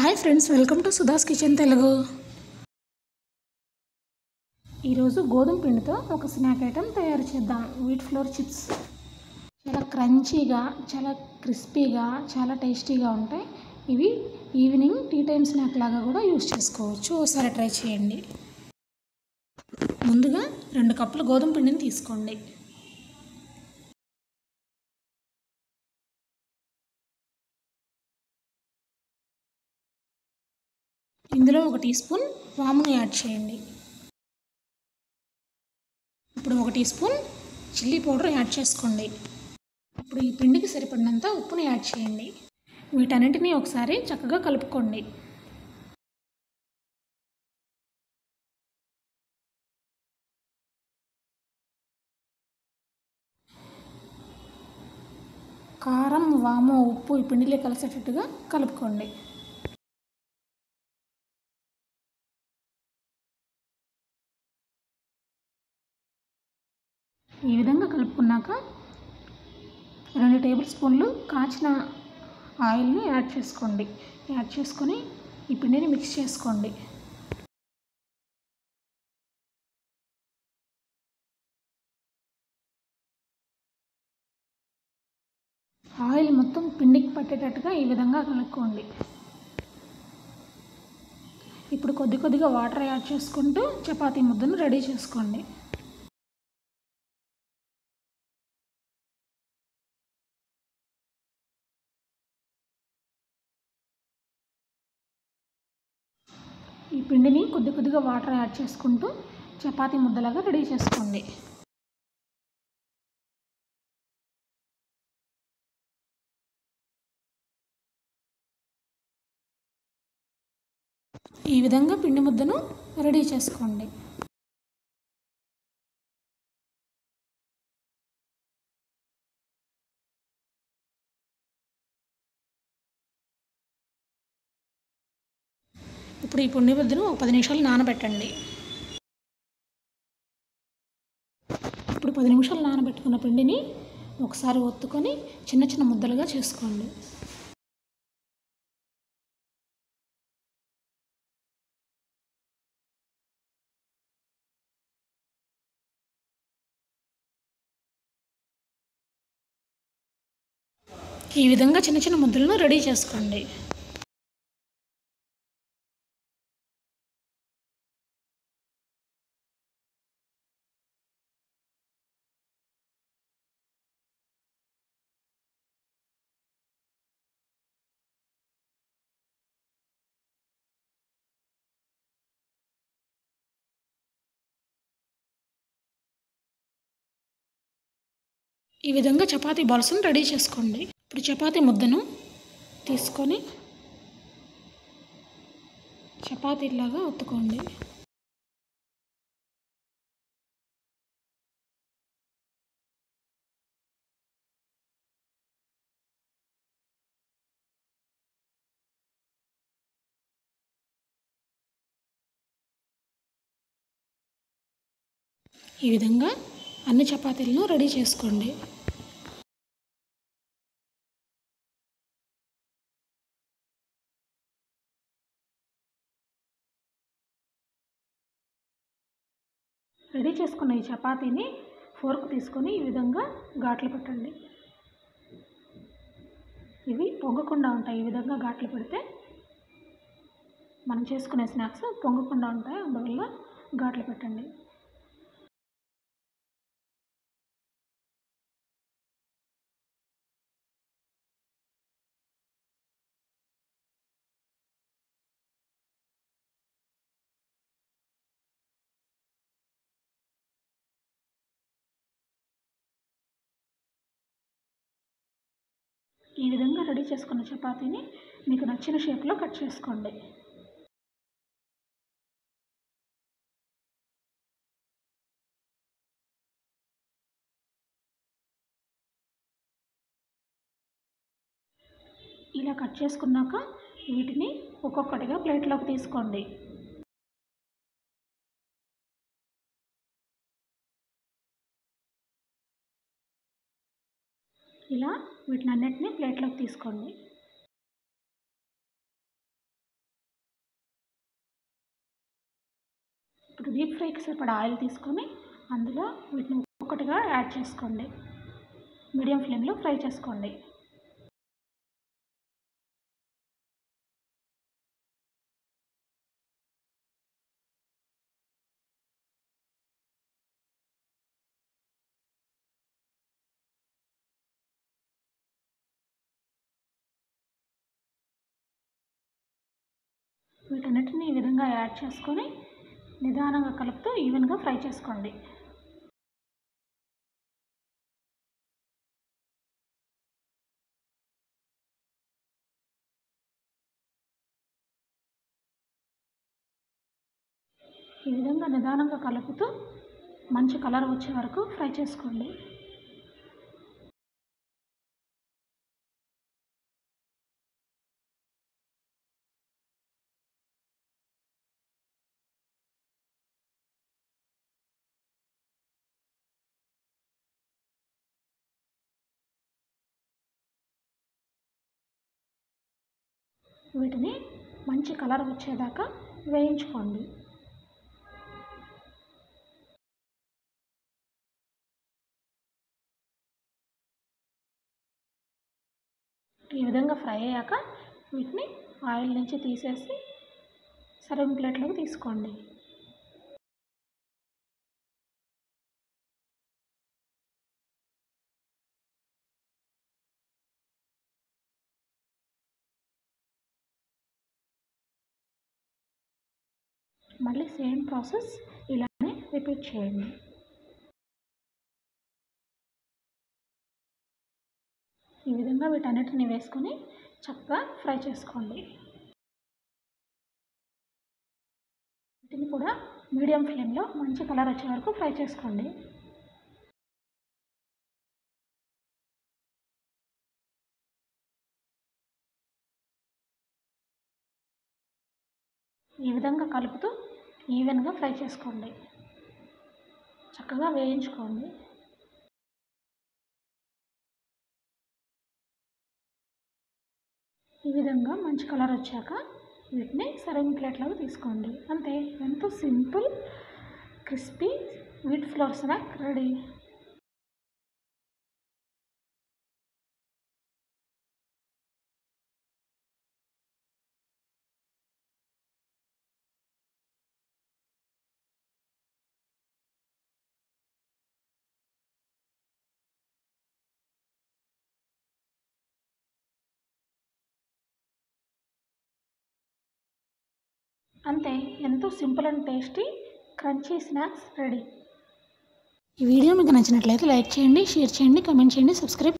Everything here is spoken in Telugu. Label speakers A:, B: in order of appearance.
A: Hi friends welcome to Sudha's kitchen Telugu. ఈరోజు గోధుమ పిండితో ఒక స్నాక్ ఐటెం తయారు చేద్దాం వీట్ ఫ్లోర్ చిప్స్ చాలా క్రంచీగా చాలా క్రిస్పీగా చాలా టేస్టీగా ఉంటాయి. ఇవి ఈవినింగ్ టీ టైం స్నాక్ లాగా కూడా యూస్ చేసుకోవచ్చు. ఒకసారి ట్రై చేయండి. ముందుగా రెండు కప్పులు గోధుమ పిండిని తీసుకోండి. ఇందులో ఒక టీ స్పూన్ వామును యాడ్ చేయండి. ఇప్పుడు ఒక teaspoon chilli powder add చేసుకోండి. ఇప్పుడు ఈ పిండికి సరిపడినంత ఉప్పుని యాడ్ చేయండి. వీటన్నింటినీ ఒకసారి చక్కగా కలుపుకోండి. కారం వాము ఉప్పు ఈ పిండిలో కలిసేటట్టుగా కలుపుకోండి. ఈ విధంగా కలుపుకున్నాక రెండు టేబుల్ స్పూన్లు కాచిన ఆయిల్ని యాడ్ చేసుకోండి. యాడ్ చేసుకొని ఈ పిండిని మిక్స్ చేసుకోండి. ఆయిల్ మొత్తం పిండికి పట్టేటట్టుగా ఈ విధంగా కలుపుకోండి. ఇప్పుడు కొద్ది కొద్దిగా వాటర్ యాడ్ చేసుకుంటూ చపాతీ ముద్దను రెడీ చేసుకోండి. ఈ పిండిని కొద్ది కొద్దిగా వాటర్ యాడ్ చేసుకుంటూ చపాతీ ముద్దలాగా రెడీ చేసుకోండి. ఈ విధంగా పిండి ముద్దను రెడీ చేసుకోండి. ఇప్పుడు ఈ పిండి ఒక పది నిమిషాలు నానబెట్టండి. ఇప్పుడు పది నిమిషాలు నానబెట్టుకున్న పిండిని ఒకసారి ఒత్తుకొని చిన్న చిన్న ముద్దలుగా చేసుకోండి. ఈ విధంగా చిన్న చిన్న ముద్దలను రెడీ చేసుకోండి. ఈ విధంగా చపాతీ బాల్స్ని రెడీ చేసుకోండి. ఇప్పుడు చపాతీ ముద్దను తీసుకొని చపాతీలాగా ఒత్తుకోండి. ఈ విధంగా అన్ని చపాతీలను రెడీ చేసుకోండి. రెడీ చేసుకున్న ఈ చపాతీని ఫోర్క్ తీసుకొని ఈ విధంగా ఘాట్లు పెట్టండి. ఇవి పొంగకుండా ఉంటాయి. ఈ విధంగా ఘాట్లు పెడితే మనం చేసుకునే స్నాక్స్ పొంగకుండా ఉంటాయి. అందువల్ల ఘాట్లు పెట్టండి. ఈ విధంగా రెడీ చేసుకున్న చపాతీని మీకు నచ్చిన షేప్లో కట్ చేసుకోండి. ఇలా కట్ చేసుకున్నాక వీటిని ఒక్కొక్కటిగా ప్లేట్లోకి తీసుకోండి. ఇలా వీటిని అన్నిటినీ ప్లేట్లోకి తీసుకోండి. ఇప్పుడు డీప్ ఫ్రైకి సరిపడ ఆయిల్ తీసుకొని అందులో వీటిని ఒక్కొక్కటిగా యాడ్ చేసుకోండి. మీడియం ఫ్లేమ్లో ఫ్రై చేసుకోండి. వీటన్నిటిని ఈ విధంగా యాడ్ చేసుకొని నిదానంగా కలుపుతూ ఈవెన్గా ఫ్రై చేసుకోండి. ఈ విధంగా నిదానంగా కలుపుతూ మంచి కలర్ వచ్చే వరకు ఫ్రై చేసుకోండి. వీటిని మంచి కలర్ వచ్చేదాకా వేయించుకోండి. ఈ విధంగా ఫ్రై అయ్యాక వీటిని ఆయిల్ నుంచి తీసేసి సర్వింగ్ ప్లేట్లోకి తీసుకోండి. మళ్ళీ సేమ్ ప్రాసెస్ ఇలానే రిపీట్ చేయండి. ఈ విధంగా వీటన్నిటిని వేసుకొని చక్కగా ఫ్రై చేసుకోండి. వీటిని కూడా మీడియం ఫ్లేమ్లో మంచి కలర్ వచ్చే వరకు ఫ్రై చేసుకోండి. ఈ విధంగా కలుపుతూ ఈవెన్గా ఫ్రై చేసుకోండి. చక్కగా వేయించుకోండి. ఈ విధంగా మంచి కలర్ వచ్చాక వీటిని సర్వింగ్ ప్లేట్లోకి తీసుకోండి. అంతే ఎంతో simple crispy wheat flour snack ready. అంతే ఎంతో simple and tasty crunchy snacks ready. ఈ వీడియో మీకు నచ్చినట్లయితే లైక్ చేయండి షేర్ చేయండి కమెంట్ చేయండి సబ్స్క్రైబ్